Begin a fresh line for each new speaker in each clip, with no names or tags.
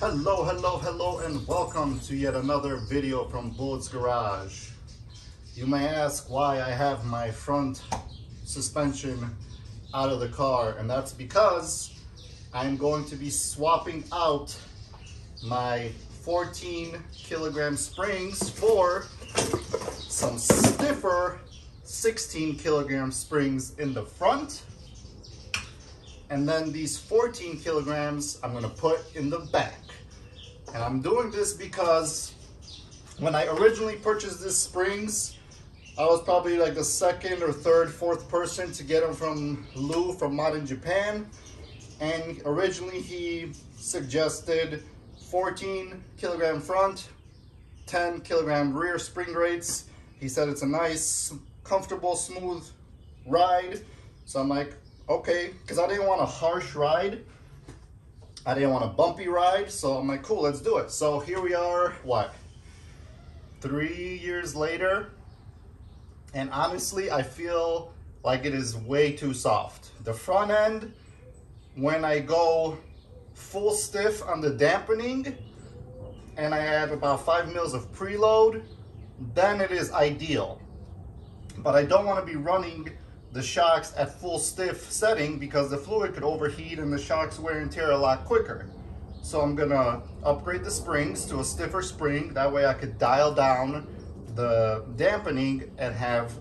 Hello, hello, hello, and welcome to yet another video from Bullets Garage. You may ask why I have my front suspension out of the car, and that's because I'm going to be swapping out my 14 kilogram springs for some stiffer 16 kilogram springs in the front. And then these 14 kilograms I'm gonna put in the back. And I'm doing this because when I originally purchased these springs, I was probably like the second or third, fourth person to get them from Lou from Modern Japan. And originally he suggested 14 kilogram front, 10 kilogram rear spring rates. He said it's a nice, comfortable, smooth ride. So I'm like, okay, because I didn't want a harsh ride. I didn't want a bumpy ride. So I'm like, cool, let's do it. So here we are, what? Three years later. And honestly, I feel like it is way too soft. The front end, when I go full stiff on the dampening, and I add about five mils of preload, then it is ideal. But I don't want to be running the shocks at full stiff setting because the fluid could overheat and the shocks wear and tear a lot quicker. So I'm gonna upgrade the springs to a stiffer spring. That way I could dial down the dampening and have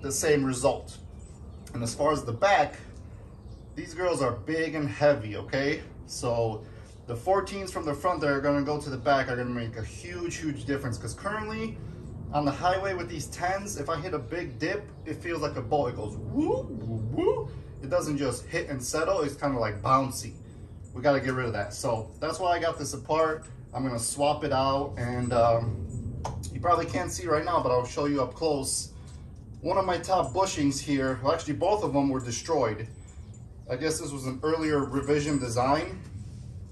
the same result. And as far as the back, these girls are big and heavy, okay? So the 14s from the front that are gonna go to the back are gonna make a huge, huge difference because currently on the highway with these 10s, if I hit a big dip, it feels like a ball. It goes woo, woo, woo. It doesn't just hit and settle. It's kind of like bouncy. We got to get rid of that. So that's why I got this apart. I'm going to swap it out. And um, you probably can't see right now, but I'll show you up close. One of my top bushings here, well, actually both of them were destroyed. I guess this was an earlier revision design.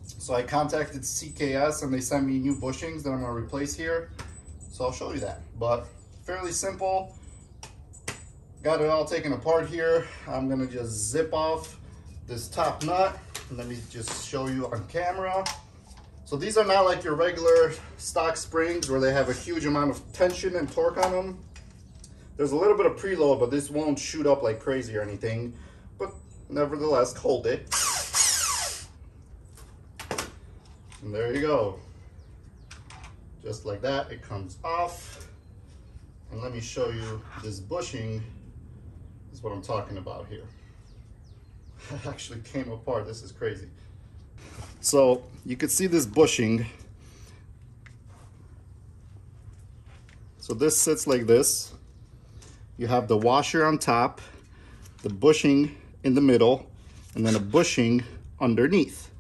So I contacted CKS and they sent me new bushings that I'm going to replace here. So I'll show you that, but fairly simple. Got it all taken apart here. I'm gonna just zip off this top nut. Let me just show you on camera. So these are not like your regular stock springs where they have a huge amount of tension and torque on them. There's a little bit of preload, but this won't shoot up like crazy or anything. But nevertheless, hold it. And there you go. Just like that, it comes off. And let me show you this bushing is what I'm talking about here. It actually came apart, this is crazy. So you can see this bushing. So this sits like this. You have the washer on top, the bushing in the middle, and then a bushing underneath.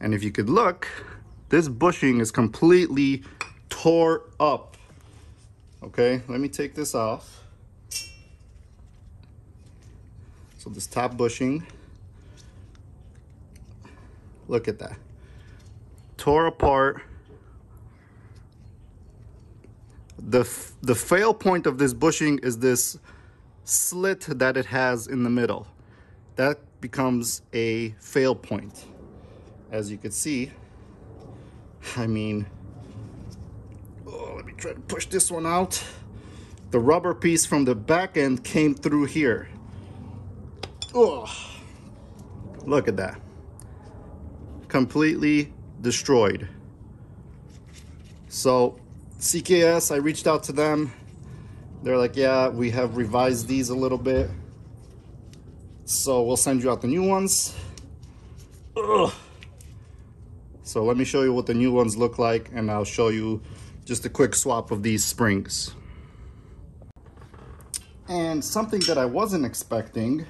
And if you could look, this bushing is completely tore up. Okay, let me take this off. So this top bushing, look at that. Tore apart. The, the fail point of this bushing is this slit that it has in the middle. That becomes a fail point. As you can see, I mean, try to push this one out. The rubber piece from the back end came through here. Oh, look at that. Completely destroyed. So CKS, I reached out to them. They're like, yeah, we have revised these a little bit. So we'll send you out the new ones. Ugh. So let me show you what the new ones look like and I'll show you just a quick swap of these springs. And something that I wasn't expecting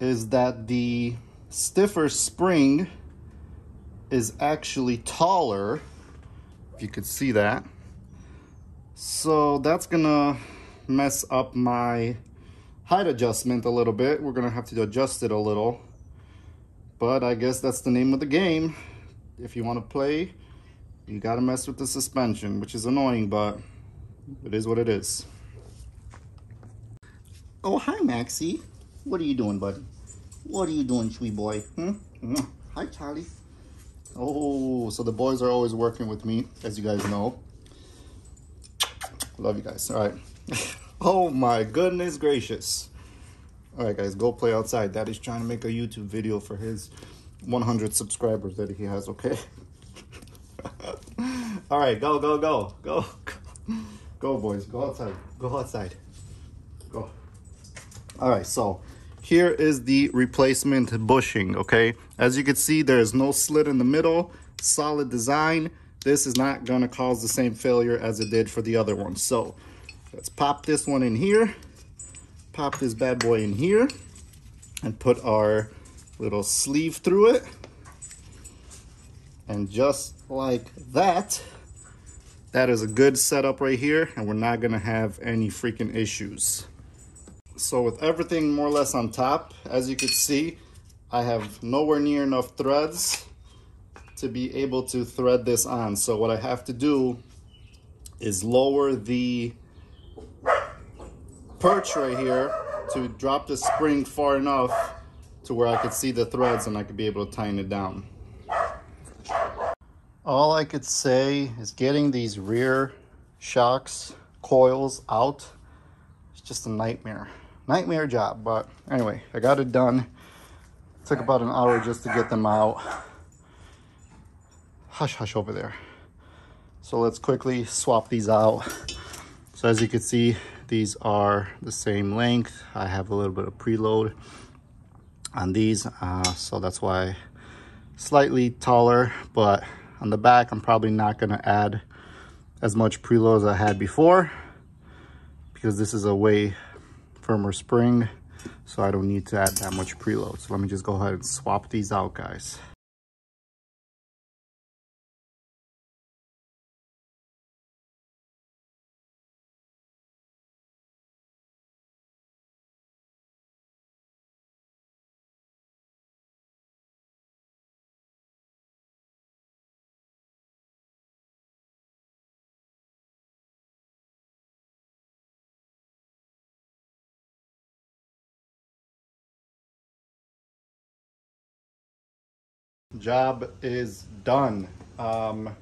is that the stiffer spring is actually taller, if you could see that. So that's gonna mess up my height adjustment a little bit. We're gonna have to adjust it a little. But I guess that's the name of the game. If you wanna play you gotta mess with the suspension, which is annoying, but it is what it is. Oh, hi, Maxie. What are you doing, buddy? What are you doing, sweet boy? Hmm? Hi, Charlie. Oh, so the boys are always working with me, as you guys know. Love you guys. All right. oh my goodness gracious. All right, guys, go play outside. Daddy's trying to make a YouTube video for his 100 subscribers that he has, okay? All right, go, go, go, go. Go, boys. Go outside. Go outside. Go. All right, so here is the replacement bushing, okay? As you can see, there is no slit in the middle, solid design. This is not gonna cause the same failure as it did for the other one. So let's pop this one in here, pop this bad boy in here, and put our little sleeve through it. And just like that, that is a good setup right here, and we're not gonna have any freaking issues. So with everything more or less on top, as you can see, I have nowhere near enough threads to be able to thread this on. So what I have to do is lower the perch right here to drop the spring far enough to where I could see the threads and I could be able to tighten it down. All I could say is getting these rear shocks, coils out, it's just a nightmare. Nightmare job, but anyway, I got it done. It took about an hour just to get them out. Hush, hush over there. So let's quickly swap these out. So as you can see, these are the same length. I have a little bit of preload on these, uh, so that's why slightly taller, but on the back, I'm probably not gonna add as much preload as I had before because this is a way firmer spring, so I don't need to add that much preload. So let me just go ahead and swap these out, guys. Job is done. Um,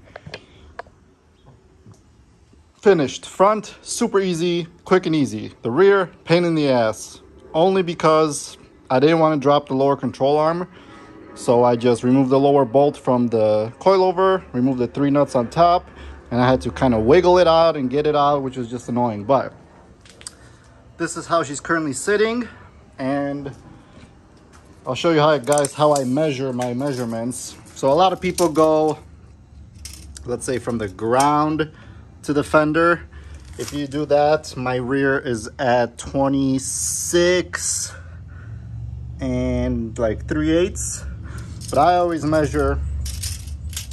finished. Front, super easy, quick and easy. The rear, pain in the ass. Only because I didn't want to drop the lower control arm. So I just removed the lower bolt from the coilover, removed the three nuts on top, and I had to kind of wiggle it out and get it out, which was just annoying. But this is how she's currently sitting. And I'll show you how guys how I measure my measurements. So a lot of people go, let's say from the ground to the fender. If you do that, my rear is at 26 and like 3 eighths. But I always measure,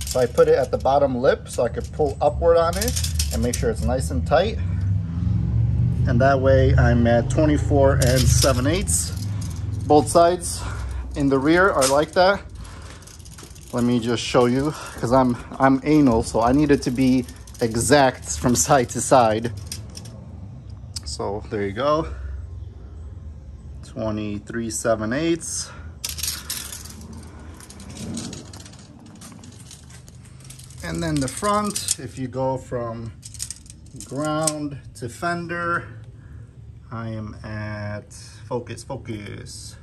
so I put it at the bottom lip so I could pull upward on it and make sure it's nice and tight. And that way I'm at 24 and 7 eighths, both sides in the rear are like that. Let me just show you because I'm I'm anal, so I need it to be exact from side to side. So there you go. 23 7 eighths. And then the front, if you go from ground to fender, I am at focus, focus.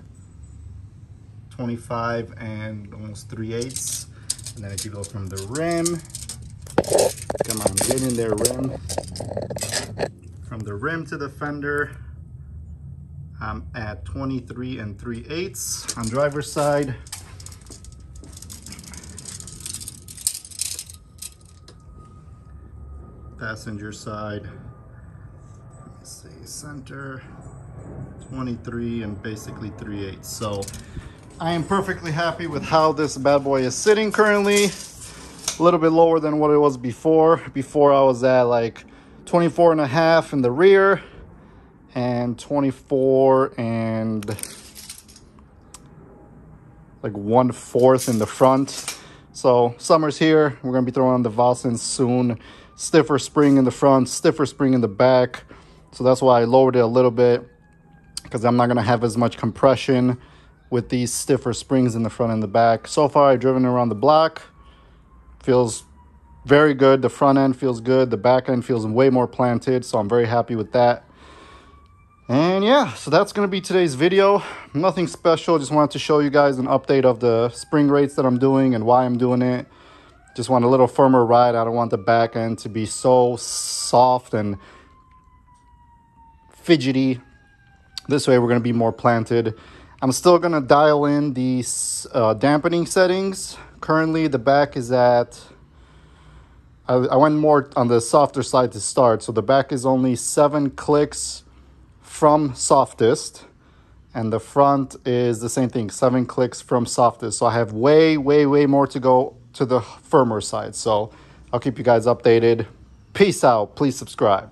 25 and almost 3 eighths. And then if you go from the rim, come on, get in there, rim. From the rim to the fender, I'm at 23 and 3 eighths. On driver's side, passenger side, let's see, center, 23 and basically 3 eighths. So I am perfectly happy with how this bad boy is sitting currently. A little bit lower than what it was before. Before I was at like 24 and a half in the rear and 24 and like one fourth in the front. So summer's here. We're gonna be throwing on the Vossen soon. Stiffer spring in the front, stiffer spring in the back. So that's why I lowered it a little bit because I'm not gonna have as much compression with these stiffer springs in the front and the back. So far, I've driven around the block. feels very good. The front end feels good. The back end feels way more planted. So I'm very happy with that. And yeah, so that's going to be today's video. Nothing special. Just wanted to show you guys an update of the spring rates that I'm doing and why I'm doing it. Just want a little firmer ride. I don't want the back end to be so soft and fidgety. This way we're going to be more planted. I'm still going to dial in these uh, dampening settings. Currently the back is at, I, I went more on the softer side to start. So the back is only seven clicks from softest and the front is the same thing, seven clicks from softest. So I have way, way, way more to go to the firmer side. So I'll keep you guys updated. Peace out. Please subscribe.